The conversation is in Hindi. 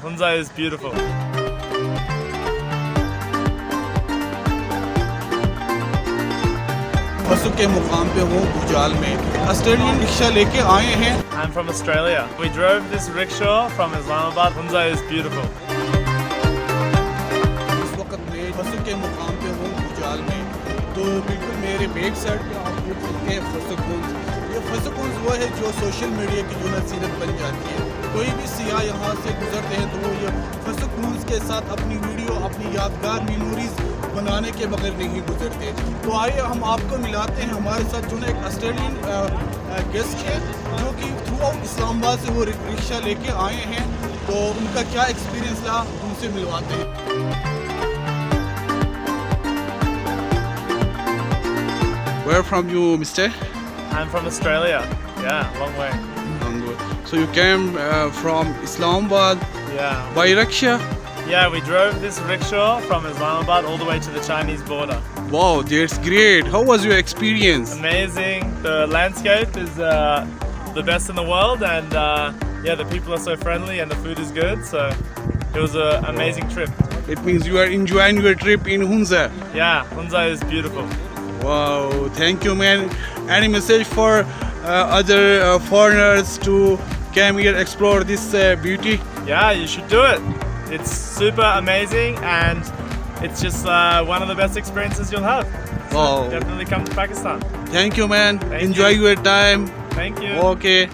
Hunza is beautiful. के मुकाम पे वो भुजाल में ऑस्ट्रेलियन रिक्शा लेके आए हैं I'm from Australia. We drove this rickshaw from Islamabad. Hunza is beautiful. इस वक्त मैं बसों के मुकाम पे हूँ भुजाल में तो बिल्कुल मेरे बैक साइड पे आप देख सकते हैं फसकुंज ये फसकुंज वो है जो सोशल मीडिया की जो नसीरत बन जाती है कोई भी सियाह यहाँ से गुजरते हैं तो वो ये फसकुंज के साथ अपनी वीडियो अपनी यादगार मेमोरीज बनाने के बगैर नहीं गुजरते तो आइए हम आपको मिलाते हैं हमारे साथ जो ना एक ऑस्ट्रेलियन गेस्ट है जो कि थ्रू आउट इस्लामाबाद से वो रिक्शा लेके आए हैं तो उनका क्या एक्सपीरियंस रहा उनसे मिलवाते हैं Where from you, Mister? I'm from Australia. Yeah, long way. So you came uh, from Islamabad Yeah. by rickshaw? Yeah, we drove this rickshaw from Islamabad all the way to the Chinese border. Wow, that's great. How was your experience? Amazing. The landscape is uh, the best in the world, and uh, yeah, the people are so friendly and the food is good. So it was an amazing trip. It means you are enjoying your trip in Hunza. Yeah, Hunza is beautiful. Wow, thank you, man. Any message for other uh, foreigners to come here explore this uh, beauty? Yeah, you should do it. It's super amazing and it's just uh, one of the best experiences you'll have. So Wow. Definitely come to Pakistan. Thank you, man. Thank Enjoy you. your time. Thank you. Okay.